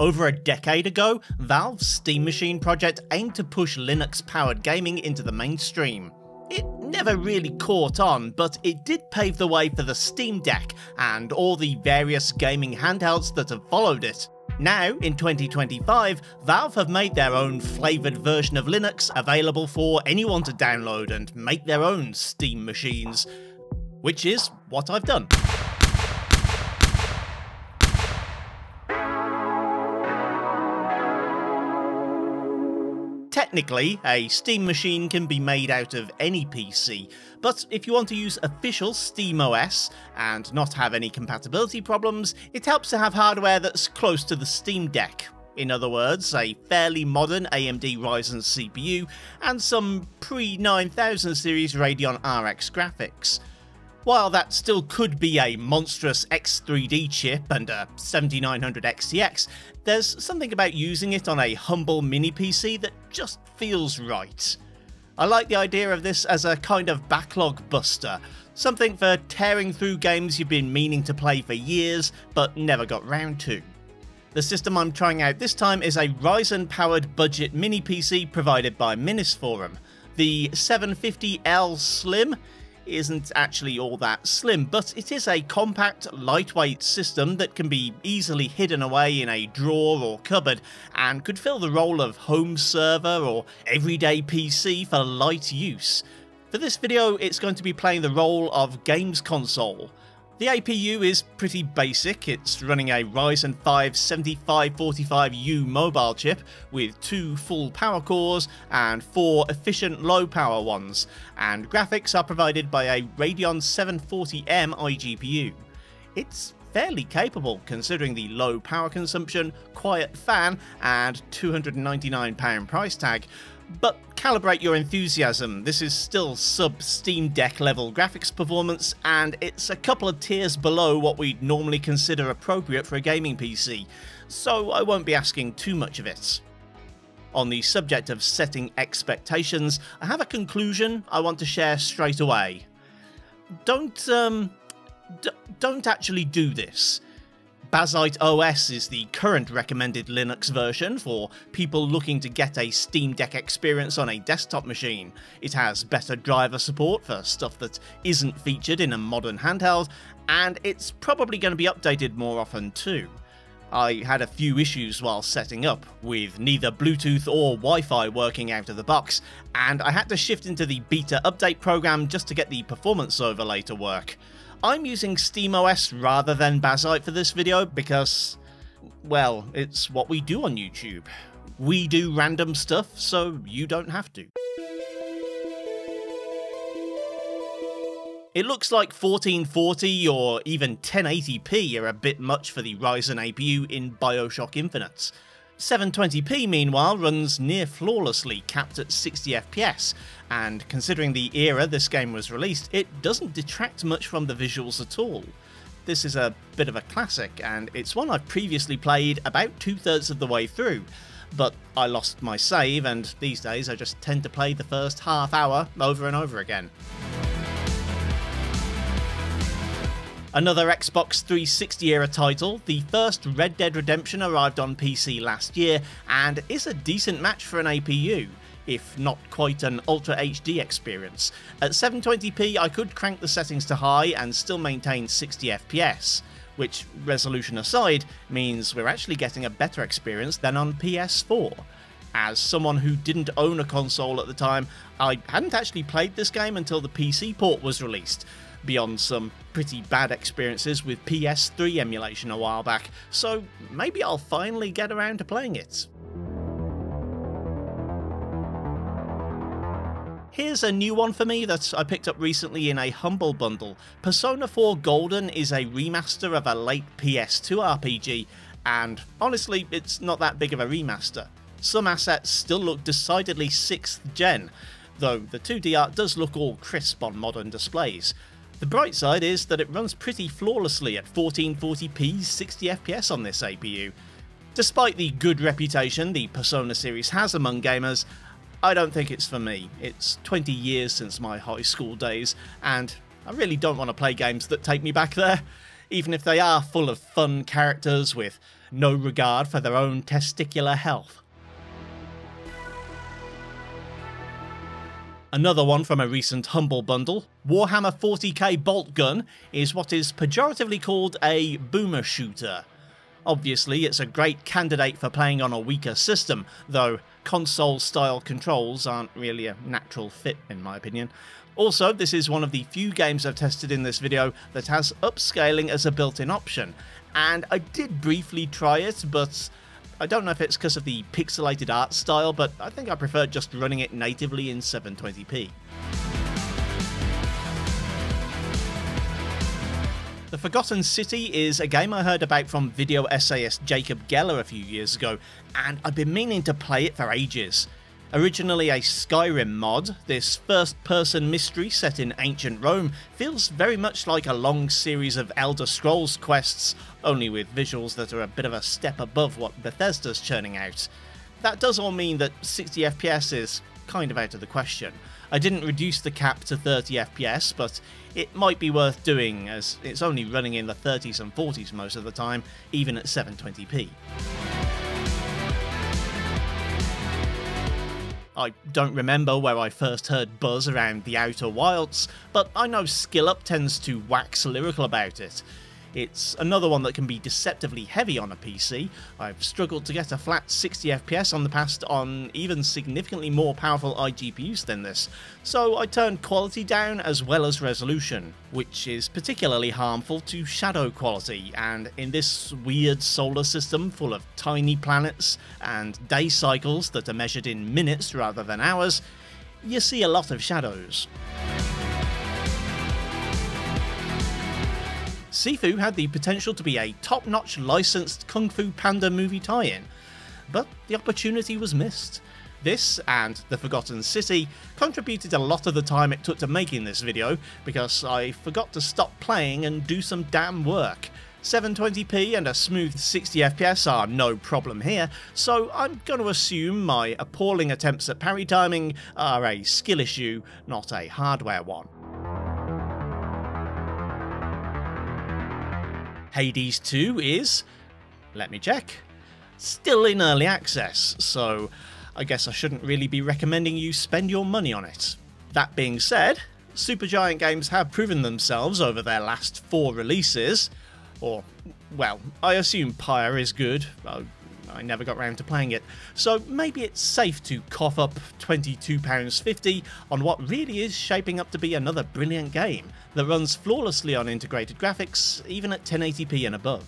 Over a decade ago, Valve's Steam Machine project aimed to push Linux powered gaming into the mainstream. It never really caught on, but it did pave the way for the Steam Deck and all the various gaming handhelds that have followed it. Now, in 2025, Valve have made their own flavoured version of Linux available for anyone to download and make their own Steam machines, which is what I've done. Technically, a Steam machine can be made out of any PC, but if you want to use official SteamOS and not have any compatibility problems, it helps to have hardware that's close to the Steam Deck. In other words, a fairly modern AMD Ryzen CPU and some pre-9000 series Radeon RX graphics. While that still could be a monstrous X3D chip and a 7900 XTX, there's something about using it on a humble mini PC that just feels right. I like the idea of this as a kind of backlog buster, something for tearing through games you've been meaning to play for years but never got round to. The system I'm trying out this time is a Ryzen powered budget mini PC provided by Minisforum. The 750L Slim isn't actually all that slim, but it is a compact, lightweight system that can be easily hidden away in a drawer or cupboard and could fill the role of home server or everyday PC for light use. For this video, it's going to be playing the role of games console. The APU is pretty basic, it's running a Ryzen 5 7545U mobile chip with two full power cores and four efficient low power ones, and graphics are provided by a Radeon 740M iGPU. It's fairly capable considering the low power consumption, quiet fan, and £299 price tag, but calibrate your enthusiasm, this is still sub Steam Deck level graphics performance, and it's a couple of tiers below what we'd normally consider appropriate for a gaming PC, so I won't be asking too much of it. On the subject of setting expectations, I have a conclusion I want to share straight away. Don't, um, don't actually do this. Bazzite OS is the current recommended Linux version for people looking to get a Steam Deck experience on a desktop machine. It has better driver support for stuff that isn't featured in a modern handheld, and it's probably going to be updated more often too. I had a few issues while setting up, with neither Bluetooth or Wi-Fi working out of the box, and I had to shift into the beta update program just to get the performance overlay to work. I'm using SteamOS rather than Bazzite for this video because, well, it's what we do on YouTube. We do random stuff, so you don't have to. It looks like 1440 or even 1080p are a bit much for the Ryzen APU in Bioshock Infinite. 720p meanwhile runs near flawlessly, capped at 60 FPS, and considering the era this game was released, it doesn't detract much from the visuals at all. This is a bit of a classic, and it's one I've previously played about two thirds of the way through, but I lost my save, and these days I just tend to play the first half hour over and over again. Another Xbox 360 era title, the first Red Dead Redemption arrived on PC last year and is a decent match for an APU, if not quite an Ultra HD experience. At 720p I could crank the settings to high and still maintain 60 FPS, which, resolution aside, means we're actually getting a better experience than on PS4 as someone who didn't own a console at the time, I hadn't actually played this game until the PC port was released, beyond some pretty bad experiences with PS3 emulation a while back, so maybe I'll finally get around to playing it. Here's a new one for me that I picked up recently in a Humble Bundle. Persona 4 Golden is a remaster of a late PS2 RPG, and honestly, it's not that big of a remaster. Some assets still look decidedly 6th gen, though the 2D art does look all crisp on modern displays. The bright side is that it runs pretty flawlessly at 1440p 60fps on this APU. Despite the good reputation the Persona series has among gamers, I don't think it's for me. It's 20 years since my high school days, and I really don't want to play games that take me back there. even if they are full of fun characters with no regard for their own testicular health. Another one from a recent Humble bundle, Warhammer 40k Boltgun is what is pejoratively called a boomer shooter. Obviously, it's a great candidate for playing on a weaker system, though console style controls aren't really a natural fit in my opinion. Also, this is one of the few games I've tested in this video that has upscaling as a built-in option, and I did briefly try it, but I don't know if it's because of the pixelated art style, but I think I prefer just running it natively in 720p. The Forgotten City is a game I heard about from video essayist Jacob Geller a few years ago, and I've been meaning to play it for ages. Originally a Skyrim mod, this first person mystery set in ancient Rome feels very much like a long series of Elder Scrolls quests, only with visuals that are a bit of a step above what Bethesda's churning out. That does all mean that 60 FPS is kind of out of the question. I didn't reduce the cap to 30 FPS, but it might be worth doing as it's only running in the 30s and 40s most of the time, even at 720p. I don't remember where I first heard buzz around The Outer Wilds, but I know SkillUp tends to wax lyrical about it. It's another one that can be deceptively heavy on a PC. I've struggled to get a flat 60 FPS on the past on even significantly more powerful iGPUs than this, so I turned quality down as well as resolution, which is particularly harmful to shadow quality, and in this weird solar system full of tiny planets and day cycles that are measured in minutes rather than hours, you see a lot of shadows. Sifu had the potential to be a top notch licensed Kung Fu Panda movie tie in, but the opportunity was missed. This, and The Forgotten City, contributed a lot of the time it took to making this video, because I forgot to stop playing and do some damn work. 720p and a smooth 60 FPS are no problem here, so I'm going to assume my appalling attempts at parry timing are a skill issue, not a hardware one. Hades 2 is, let me check, still in early access, so I guess I shouldn't really be recommending you spend your money on it. That being said, Supergiant Games have proven themselves over their last four releases, or, well, I assume Pyre is good, oh, I never got round to playing it, so maybe it's safe to cough up £22.50 on what really is shaping up to be another brilliant game that runs flawlessly on integrated graphics, even at 1080p and above.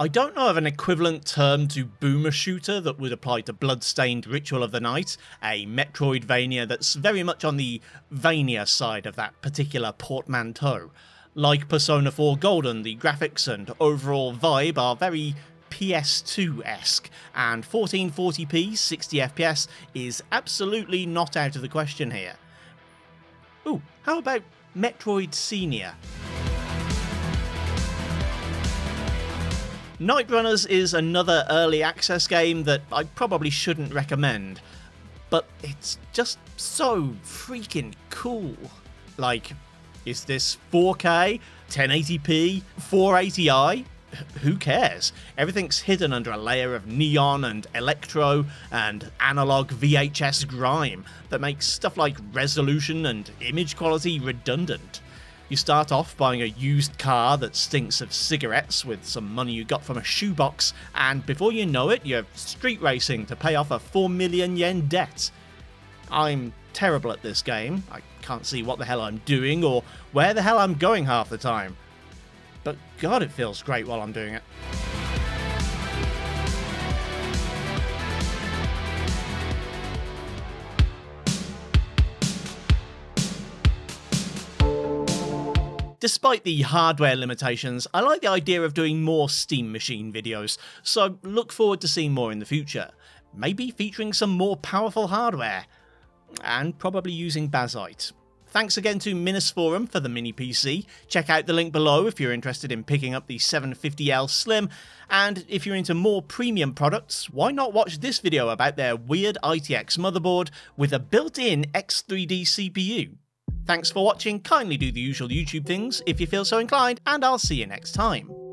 I don't know of an equivalent term to boomer shooter that would apply to Bloodstained Ritual of the Night, a Metroidvania that's very much on the Vania side of that particular portmanteau. Like Persona 4 Golden, the graphics and overall vibe are very PS2-esque, and 1440p 60fps is absolutely not out of the question here. Ooh, how about Metroid Senior? Night Runners is another early access game that I probably shouldn't recommend, but it's just so freaking cool. Like, is this 4K, 1080p, 480i? Who cares? Everything's hidden under a layer of neon and electro and analog VHS grime that makes stuff like resolution and image quality redundant. You start off buying a used car that stinks of cigarettes with some money you got from a shoebox, and before you know it, you're street racing to pay off a 4 million yen debt. I'm terrible at this game. I can't see what the hell I'm doing or where the hell I'm going half the time. But god, it feels great while I'm doing it. Despite the hardware limitations, I like the idea of doing more Steam Machine videos, so look forward to seeing more in the future. Maybe featuring some more powerful hardware and probably using Bazzite. Thanks again to Minisforum for the mini PC. Check out the link below if you're interested in picking up the 750L Slim. And if you're into more premium products, why not watch this video about their weird ITX motherboard with a built-in X3D CPU? Thanks for watching, kindly do the usual YouTube things if you feel so inclined, and I'll see you next time.